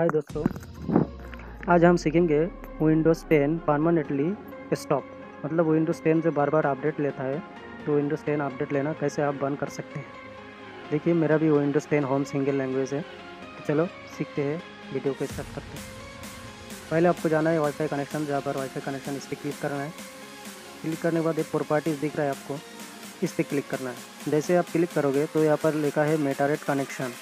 हाय दोस्तों। आज हम सीखेंगे विंडोज़ 10 परमानेंटली स्टॉप मतलब विंडोज़ 10 जो बार बार अपडेट लेता है तो विंडोज़ 10 अपडेट लेना कैसे आप बंद कर सकते हैं? देखिए, मेरा भी विंडोज़ 10 होम सिंगल लैंग्वेज है। तो चलो, सीखते हैं वीडियो को स्टार्ट करते हैं। पहले आपको जाना है वाईफाई कनेक्शन जहाँ पर वाईफाई कनेक्शन इस पर क्लिक करना है। क्लिक करने के बाद एक प्रॉपर्टीज़ दिख रहा है आपको, इस पर क्लिक करना है। जैसे आप क्लिक करोगे तो यहाँ पर लिखा है मेटारेट कनेक्शन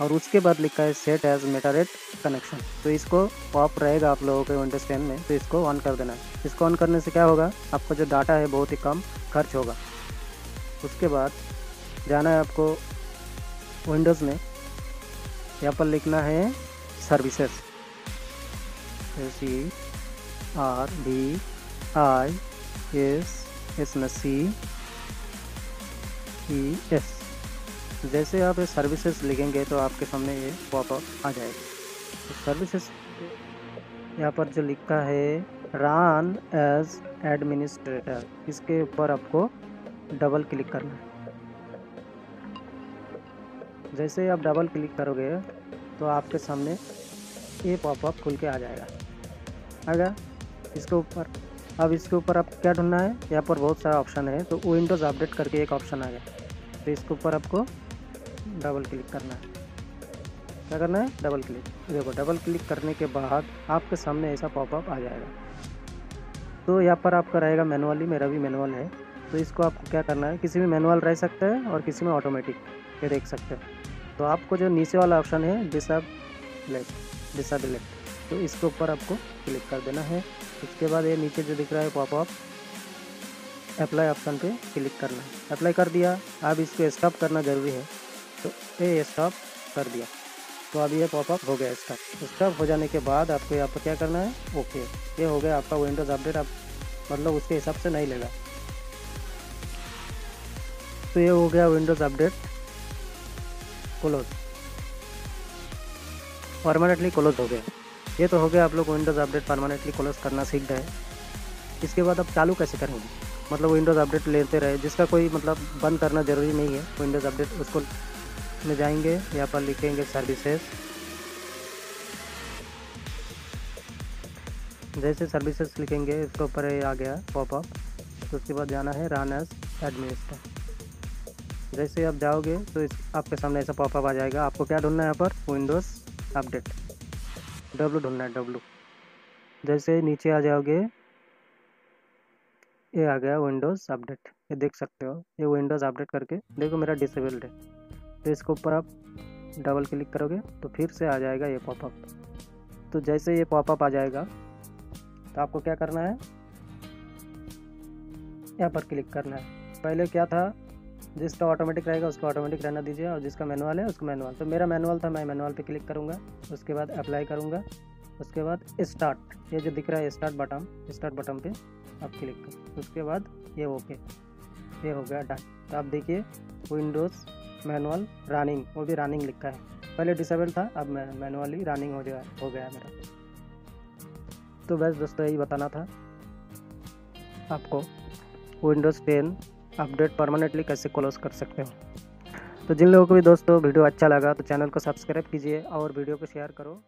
और उसके बाद लिखा है सेट एज मेटारेट कनेक्शन तो इसको ऑफ़ रहेगा आप लोगों के विंडोज़ टेन में तो इसको ऑन कर देना। है इसको ऑन करने से क्या होगा? आपका जो डाटा है बहुत ही कम खर्च होगा। उसके बाद जाना है आपको विंडोज़ में। यहाँ पर लिखना है services C R D I S S में सी ई एस जैसे आप सर्विसेज़ लिखेंगे तो आपके सामने ये पॉपअप आ जाएगा। तो सर्विसेज़ यहाँ पर जो लिखा है रान एज एडमिनिस्ट्रेटर इसके ऊपर आपको डबल क्लिक करना है। जैसे आप डबल क्लिक करोगे तो आपके सामने ये पॉपअप खुल के आ जाएगा। आएगा? इसके ऊपर। अब इसके ऊपर आप क्या ढूंढना है? यहाँ पर बहुत सारा ऑप्शन है तो विंडोज़ अपडेट करके एक ऑप्शन आ गया। तो इसके ऊपर आपको डबल क्लिक करना है। क्या करना है? Double click. देखो, डबल क्लिक करने के बाद आपके सामने ऐसा पॉपअप आ जाएगा। तो यहाँ पर आपका रहेगा मैनुअली, मेरा भी मैनुअल है। तो इसको आपको क्या करना है? किसी में मैनुअल रह सकता है और किसी में ऑटोमेटिक ये देख सकते हैं। तो आपको जो नीचे वाला ऑप्शन है डिसाबिलेक्ट डिसाबिलेक्ट तो इसके ऊपर आपको क्लिक कर देना है। उसके बाद ये नीचे जो दिख रहा है पॉपअप अप्लाई ऑप्शन पे क्लिक करना है। अप्लाई कर दिया। अब इसको स्टॉप करना ज़रूरी है। तो ये स्टॉप कर दिया। तो अभी ये पॉपअप हो गया स्टॉप स्टॉप हो जाने के बाद आपको यहाँ पर क्या करना है? ओके ये हो गया आपका विंडोज़ अपडेट आप मतलब उसके हिसाब से नहीं लेगा। तो ये हो गया windows update close permanently close हो गया। ये तो हो गया आप लोग विंडोज़ अपडेट परमानेंटली क्लोज करना सीख गए। इसके बाद आप चालू कैसे करेंगे? मतलब विंडोज़ अपडेट लेते रहे, जिसका कोई मतलब बंद करना ज़रूरी नहीं है। विंडोज़ अपडेट उसको में जाएँगे, यहाँ पर लिखेंगे सर्विसेज़ जैसे सर्विसेज़ लिखेंगे, इसके ऊपर आ गया पॉपअप तो उसके बाद जाना है रन एज एडमिनिस्टर जैसे आप जाओगे तो इस, आपके सामने ऐसा पॉपअप आ जाएगा। आपको क्या ढूंढना है यहाँ पर? विंडोज़ अपडेट डब्लू ढूंढना है डब्लू जैसे नीचे आ जाओगे, ये आ गया विंडोज़ अपडेट ये देख सकते हो, ये विंडोज़ अपडेट करके। देखो मेरा डिसेबल्ड है। तो इसके ऊपर आप डबल क्लिक करोगे तो फिर से आ जाएगा ये पॉपअप तो जैसे ये पॉपअप आ जाएगा तो आपको क्या करना है? यहाँ पर क्लिक करना है। पहले क्या था? जिसका ऑटोमेटिक रहेगा, उसको ऑटोमेटिक रहना दीजिए, और जिसका मैनुअल है, उसको मैनुअल तो मेरा मैनुअल था, मैं मैनुअल पे क्लिक करूँगा, उसके बाद अप्लाई करूँगा, उसके बाद स्टार्ट ये जो दिख रहा है स्टार्ट बटन स्टार्ट बटन पे आप क्लिक करो। उसके बाद ये ओके ये हो गया डन तो आप देखिए विंडोज़ मैनुअल रनिंग वो भी रनिंग लिखा है। पहले डिसेबल था, अब मैनुअली रनिंग हो गया हो गया मेरा। तो बस दोस्तों, यही बताना था आपको विंडोज़ टेन अपडेट परमानेंटली कैसे क्लोज कर सकते हो। तो जिन लोगों को भी दोस्तों वीडियो अच्छा लगा तो चैनल को सब्सक्राइब कीजिए और वीडियो को शेयर करो।